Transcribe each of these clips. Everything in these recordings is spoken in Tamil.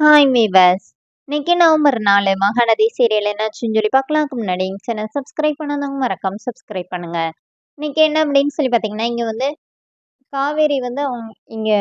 ஹாய் வீவர்ஸ் இன்னைக்கு நவம்பர் நாலு மகாநதி சீரியல் என்னாச்சுன்னு சொல்லி பார்க்கலாம்க்கு முன்னாடி சேனல் சப்ஸ்கிரைப் பண்ணாதவங்க மறக்காம சப்ஸ்கிரைப் பண்ணுங்க. இன்னைக்கு என்ன அப்படின்னு சொல்லி பார்த்தீங்கன்னா இங்கே வந்து காவேரி வந்து அவங்க இங்கே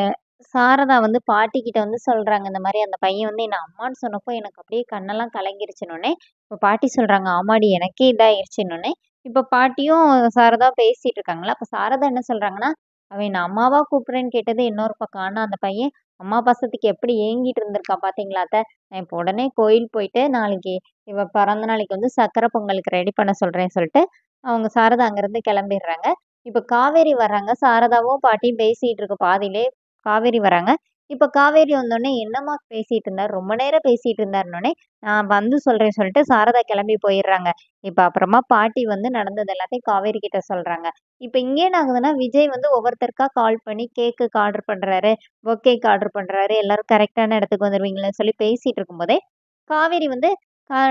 சாரதா வந்து பாட்டிக்கிட்ட வந்து சொல்கிறாங்க இந்த மாதிரி அந்த பையன் வந்து என்ன அம்மான்னு சொன்னப்போ எனக்கு அப்படியே கண்ணெல்லாம் கலங்கிருச்சுனோடனே இப்போ பாட்டி சொல்கிறாங்க ஆமாடி எனக்கே இதாயிருச்சுன்னொன்னே இப்போ பாட்டியும் சாரதா பேசிகிட்டு இருக்காங்களா? அப்போ சாரதா என்ன சொல்கிறாங்கன்னா அவன் நான் அம்மாவா கூப்பிட்றேன்னு கேட்டது இன்னொரு பக்கம். ஆனால் அந்த பையன் அம்மா பாசத்துக்கு எப்படி ஏங்கிட்டு இருந்திருக்கா பார்த்தீங்களா அத்தை? நான் இப்போ உடனே கோயில் போயிட்டு நாளைக்கு இவ பிறந்த நாளைக்கு வந்து சக்கரை பொங்கலுக்கு ரெடி பண்ண சொல்கிறேன்னு சொல்லிட்டு அவங்க சாரதா அங்கேருந்து கிளம்பிடுறாங்க. இப்போ காவேரி வர்றாங்க. சாரதாவும் பாட்டியும் பேசிகிட்டு இருக்க பாதியிலே. காவேரி வராங்க இப்போ காவேரி வந்தோடனே என்னம்மா பேசிகிட்டு இருந்தார் ரொம்ப நேரம் பேசிகிட்டு இருந்தாருன்னொடனே நான் வந்து சொல்கிறேன் சொல்லிட்டு சாரதா கிளம்பி போயிடுறாங்க. இப்போ அப்புறமா பாட்டி வந்து நடந்தது எல்லாத்தையும் காவேரி கிட்ட சொல்கிறாங்க இப்போ இங்கே என்ன ஆகுதுன்னா விஜய் வந்து ஒவ்வொருத்தருக்கா கால் பண்ணி கேக்குக்கு ஆர்டர் பண்ணுறாரு பொக்கேக்கு ஆர்டர் பண்ணுறாரு எல்லாரும் கரெக்டான இடத்துக்கு வந்துடுவீங்களேன்னு சொல்லி பேசிகிட்டு இருக்கும்போதே காவேரி வந்து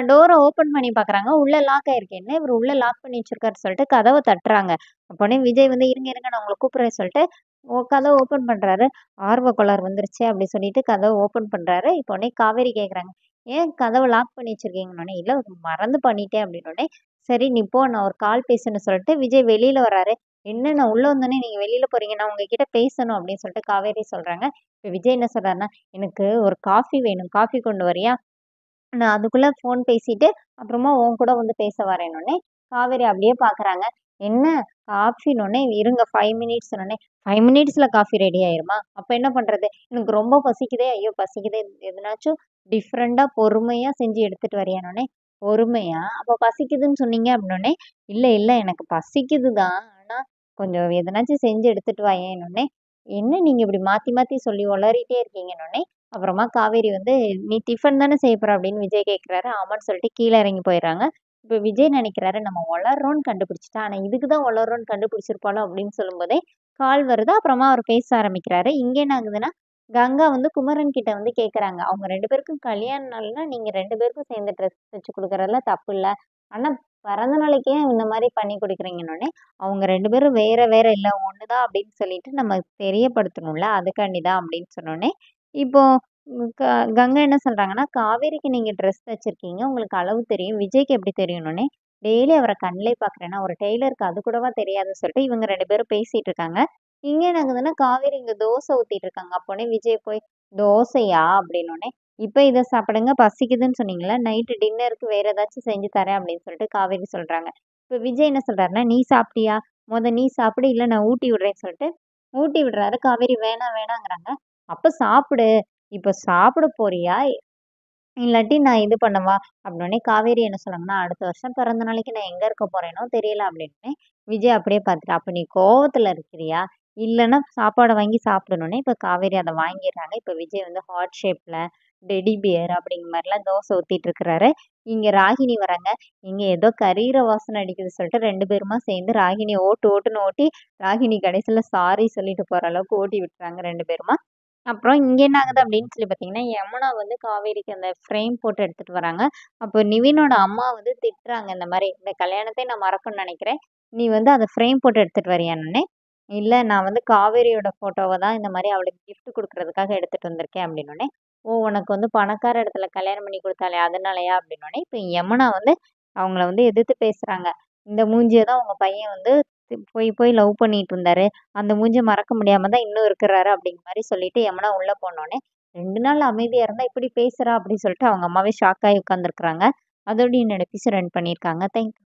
டோரை ஓப்பன் பண்ணி பார்க்குறாங்க உள்ளே லாக் ஆயிருக்கு. என்ன இவர் உள்ளே லாக் பண்ணி வச்சிருக்காரு சொல்லிட்டு கதவை தட்டுறாங்க. அப்போனே விஜய் வந்து இருங்க இருங்க நான் உங்களை கூப்பிட்றேன் சொல்லிட்டு ஓ கதவை ஓப்பன் பண்ணுறாரு ஆர்வ கோளாறு வந்துருச்சு அப்படி சொல்லிட்டு கதவை ஓப்பன் பண்ணுறாரு இப்போ உடனே காவேரி கேட்குறாங்க ஏன் கதவை லாக் பண்ணி வச்சுருக்கீங்கன்னொடனே இல்லை மறந்து பண்ணிட்டேன் அப்படின்னோடனே சரி நீ போ நான் ஒரு கால் பேசணும்னு சொல்லிட்டு விஜய் வெளியில் வராரு என்ன நான் உள்ளே வந்தோடனே நீங்கள் வெளியில் போகிறீங்க நான் உங்ககிட்ட பேசணும் அப்படின்னு சொல்லிட்டு காவேரி சொல்கிறாங்க இப்போ விஜய் என்ன சொல்கிறாருன்னா எனக்கு ஒரு காஃபி வேணும். காஃபி கொண்டு வரியா? நான் அதுக்குள்ளே ஃபோன் பேசிட்டு அப்புறமா உன் கூட வந்து பேச வரேன்னொடனே காவேரி அப்படியே பார்க்குறாங்க என்ன? காஃபின்னொடனே இருங்க ஃபைவ் மினிட்ஸ்னொடனே ஃபைவ் மினிட்ஸில் காஃபி ரெடி ஆயிருமா? அப்போ என்ன பண்ணுறது எனக்கு ரொம்ப பசிக்குதே ஐயோ பசிக்குதே எதுனாச்சும் டிஃப்ரெண்ட்டாக பொறுமையாக செஞ்சு எடுத்துகிட்டு வரியானோடனே பொறுமையாக அப்போ பசிக்குதுன்னு சொன்னீங்க அப்படின்னோடனே இல்லை இல்லை எனக்கு பசிக்குது தான். ஆனால் கொஞ்சம் எதனாச்சும் செஞ்சு எடுத்துகிட்டு வாயேன்னொடனே என்ன நீங்கள் இப்படி மாற்றி மாற்றி சொல்லி உளறிட்டே இருக்கீங்கன்னொடனே அப்புறமா காவேரி வந்து நீ டிஃபன் தானே செய்ய போகிற அப்படின்னு விஜய் கேட்குறாரு ஆமான்னு சொல்லிட்டு கீழே இறங்கி போயிடுறாங்க. இப்போ விஜய் நினைக்கிறாரு நம்ம வளர்றோன்னு கண்டுபிடிச்சிட்டா ஆனால் இதுக்கு தான் வளர்றோன்னு கண்டுபிடிச்சிருப்பாளோ அப்படின்னு சொல்லும்போதே கால் வருது. அப்புறமா அவர் பேச ஆரம்பிக்கிறாரு. இங்கே என்ன ஆகுதுன்னா கங்கா வந்து குமரன் கிட்ட வந்து கேட்குறாங்க அவங்க ரெண்டு பேருக்கும் கல்யாண நாள்னா நீங்கள் ரெண்டு பேருக்கும் சேர்ந்து ட்ரெஸ் வச்சு கொடுக்குறதுல தப்பு இல்லை. ஆனால் பிறந்த நாளைக்கே இந்த மாதிரி பண்ணி கொடுக்குறீங்கன்னொடனே அவங்க ரெண்டு பேரும் வேற வேற இல்லை ஒன்று தான் அப்படின்னு சொல்லிட்டு நம்ம தெரியப்படுத்தணும்ல அதுக்காண்டி தான் அப்படின்னு சொன்னோடனே இப்போ க கங்கை என்ன சொல்கிறாங்கன்னா காவேரிக்கு நீங்கள் ட்ரெஸ் தைச்சிருக்கீங்க உங்களுக்கு அளவு தெரியும் விஜய்க்கு எப்படி தெரியணுன்னே டெய்லி அவரை கண்ணிலே பார்க்குறேன்னா ஒரு டெய்லருக்கு அது கூடவா தெரியாதுன்னு சொல்லிட்டு இவங்க ரெண்டு பேரும் பேசிகிட்டு இருக்காங்க. இங்கே என்ன ஆகுதுன்னா காவேரி இங்கே தோசை ஊற்றிட்டு இருக்காங்க. அப்போனே விஜய் போய் தோசையா? அப்படின்னோடனே இப்போ இதை சாப்பிடுங்க பசிக்குதுன்னு சொன்னீங்களா நைட்டு டின்னருக்கு வேறு ஏதாச்சும் செஞ்சு தரேன் அப்படின்னு சொல்லிட்டு காவேரி சொல்கிறாங்க இப்போ விஜய் என்ன சொல்கிறாருன்னா நீ சாப்பிட்டியா? முத நீ சாப்பிடு இல்லை நான் ஊட்டி விடுறேன்னு சொல்லிட்டு ஊட்டி விடுறாரு. காவேரி வேணாம் வேணாங்கிறாங்க. அப்போ சாப்பிடு இப்போ சாப்பிட போறியா? இல்லாட்டி நான் இது பண்ணவா? அப்படின்னே காவேரி என்ன சொன்னாங்கன்னா அடுத்த வருஷம் பிறந்த நாளைக்கு நான் எங்கே இருக்க போகிறேனோ தெரியல அப்படின்னு விஜய் அப்படியே பார்த்துட்டு அப்போ நீ கோவத்தில் இருக்கிறியா? இல்லைன்னா சாப்பாடை வாங்கி சாப்பிடணுன்னே இப்போ காவேரி அதை வாங்கிடுறாங்க. இப்போ விஜய் வந்து ஹாட் ஷேப்பில் டெடி பியர் அப்படிங்கிற மாதிரிலாம் தோசை ஊற்றிட்டு இருக்கிறாரு. இங்கே ராகினி வராங்க. இங்கே ஏதோ கரீர வாசனை அடிக்குது சொல்லிட்டு ரெண்டு பேருமா சேர்ந்து ராகினி ஓட்டு ஓட்டுன்னு ஓட்டி ராகினி கடைசியில் சாரி சொல்லிட்டு போகிற அளவுக்கு ஓட்டி விட்டுறாங்க ரெண்டு பேருமா. அப்புறம் இங்கே என்ன ஆகுது அப்படின்னு சொல்லி பார்த்தீங்கன்னா யமுனா வந்து காவேரிக்கு அந்த ஃப்ரேம் போட்டு எடுத்துகிட்டு வராங்க. அப்போ நிவினோட அம்மா வந்து திட்டுறாங்க இந்த மாதிரி இந்த கல்யாணத்தை நான் மறக்கணும்னு நினைக்கிறேன். நீ வந்து அதை ஃப்ரேம் போட்டு எடுத்துகிட்டு வரியானே இல்லை நான் வந்து காவேரியோட ஃபோட்டோவை தான் இந்த மாதிரி அவளுக்கு கிஃப்ட் கொடுக்கறதுக்காக எடுத்துகிட்டு வந்திருக்கேன் அப்படின்னோடனே ஓ உனக்கு வந்து பணக்கார இடத்துல கல்யாணம் பண்ணி கொடுத்தாலே அதனாலயா? அப்படின்னோடனே இப்போ யமுனா வந்து அவங்கள வந்து எதிர்த்து பேசுகிறாங்க இந்த மூஞ்சியை தான் உங்கள் பையன் வந்து போய் போய் லவ் பண்ணிட்டு இருந்தார். அந்த மூஞ்சி மறக்க முடியாமல் தான் இன்னும் இருக்கிறாரு அப்படிங்கிற மாதிரி சொல்லிட்டு யமுனா உள்ளே போனோடனே ரெண்டு நாள் அமைதியாக இருந்தால் இப்படி பேசுகிறா அப்படின்னு சொல்லிட்டு அவங்க அம்மாவே ஷாக் ஆகி உட்காந்துருக்குறாங்க அதோடய என்னோடய எபிசோட் ரன் பண்ணியிருக்காங்க. தேங்க்யூ